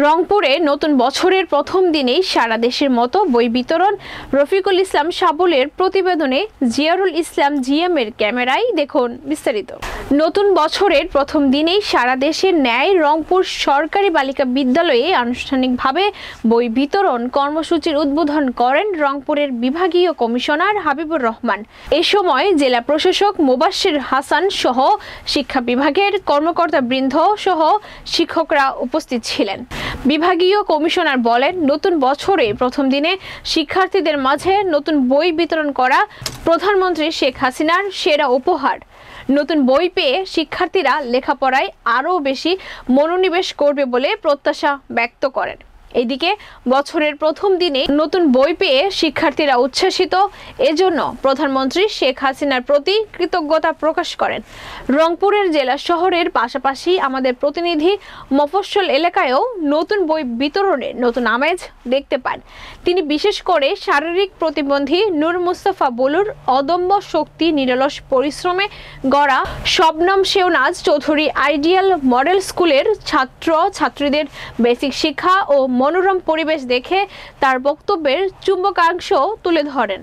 রংপুরে নতুন বছরের প্রথম দিনেই সারা দেশের মতো বই বিতরণ। রফিকুল ইসলাম সাবুলের প্রতিবেদনে জিয়ারুল ইসলাম জিএম এর ক্যামেরায় দেখুন বিস্তারিত। নতুন বছরের প্রথম দিনেই সারা দেশের ন্যায় রংপুর সরকারি বালিকা বিদ্যালয়ে আনুষ্ঠানিকভাবে বই বিতরণ কর্মসূচির উদ্বোধন করেন রংপুরের বিভাগীয় কমিশনার হাবিবুর রহমান। এ সময় জেলা প্রশাসক মোবাশ্বির হাসান সহ শিক্ষা বিভাগের কর্মকর্তা বৃন্দ সহ শিক্ষকরা উপস্থিত ছিলেন। বিভাগীয় কমিশনার বলেন, নতুন বছরে প্রথম দিনে শিক্ষার্থীদের মাঝে নতুন বই বিতরণ করা প্রধানমন্ত্রী শেখ হাসিনার সেরা উপহার। নতুন বই পেয়ে শিক্ষার্থীরা লেখাপড়ায় আরও বেশি মনোনিবেশ করবে বলে প্রত্যাশা ব্যক্ত করেন। এদিকে বছরের প্রথম দিনে নতুন বই পেয়ে শিক্ষার্থীরা উচ্ছ্বাসিত। এজন্য প্রধানমন্ত্রী শেখ হাসিনার প্রতি কৃতজ্ঞতা প্রকাশ করেন। রংপুরের জেলা শহরের পাশাপাশি আমাদের প্রতিনিধি মফস্বল এলাকায়ও নতুন বই বিতরণে নতুন আমেজ দেখতে পান। তিনি বিশেষ করে শারীরিক প্রতিবন্ধী নূর মুস্তফা বলুর অদম্য শক্তি, নিরলস পরিশ্রমে গড়া শবনম শেওনাজ চৌধুরী আইডিয়াল মডেল স্কুলের ছাত্র ছাত্রীদের বেসিক শিক্ষা ও মনোরম পরিবেশ দেখে তার বক্তব্যের চুম্বকাংশ তুলে ধরেন।